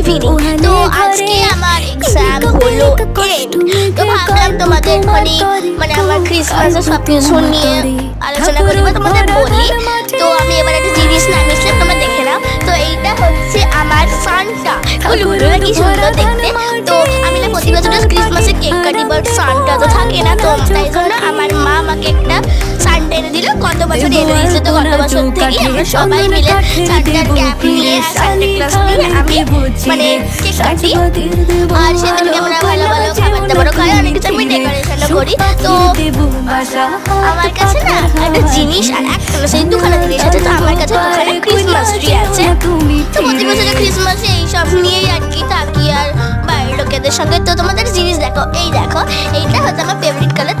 Evening তো আজকে আমার এক্সাম হলো। তো ভাবলাম তোমাদের মানে মানে আমার ক্রিসমাসের সব কিছু নিয়ে আলোচনা করি বা তোমাদের বলি। তো আমি এবার একটা জিনিস নামিয়েছিলাম তোমরা দেখে নাও। তো এইটা হচ্ছে আমার সানটা গুলগুলো না কি সুন্দর দেখতে। তো আমি না প্রতি বছর ক্রিসমাসে কেক কাটি বাট সানটা তো থাকে না তো তাই জন্য আমার মা আমাকে একটা সানটা এনে দিল। গত বছর এনে দিয়েছে তো গত বছর থেকে আমরা সবাই মিলে সানটার ক্যাপ নিয়ে সানডে ক্লাস মানে কেক কাটি আর সেদিনকে আমরা ভালো ভালো খাবার দাবারও খাই অনেক কিছু আমি ডেকোরেশনও করি। তো আমার কাছে না একটা জিনিস আর একটা সেই দুখানা জিনিস আছে তো আমার কাছে দুখানা ক্রিসমাস ট্রি আছে। তো প্রতি ক্রিসমাসে এইসব নিয়েই আর কি থাকি আর বাইরের লোকেদের সঙ্গে। তো তোমাদের জিনিস দেখো এই দেখো এইটা হচ্ছে আমার ফেভারিট কালার